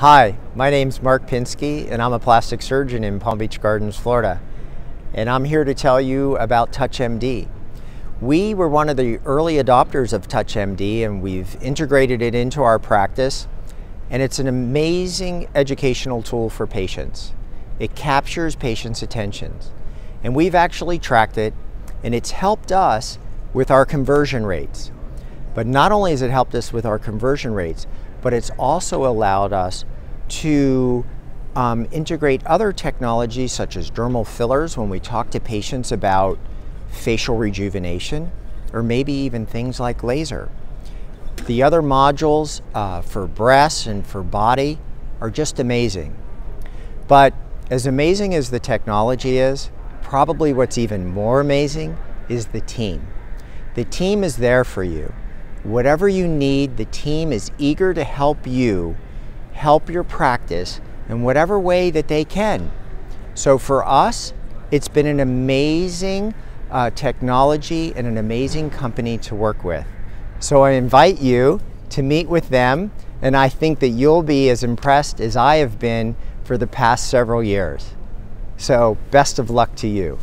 Hi, my name's Mark Pinsky and I'm a plastic surgeon in Palm Beach Gardens, Florida. And I'm here to tell you about TouchMD. We were one of the early adopters of TouchMD and we've integrated it into our practice. And it's an amazing educational tool for patients. It captures patients' attentions. And we've actually tracked it and it's helped us with our conversion rates. But not only has it helped us with our conversion rates, but it's also allowed us to um, integrate other technologies such as dermal fillers when we talk to patients about facial rejuvenation, or maybe even things like laser. The other modules uh, for breasts and for body are just amazing. But as amazing as the technology is, probably what's even more amazing is the team. The team is there for you. Whatever you need, the team is eager to help you help your practice in whatever way that they can. So for us, it's been an amazing uh, technology and an amazing company to work with. So I invite you to meet with them, and I think that you'll be as impressed as I have been for the past several years. So best of luck to you.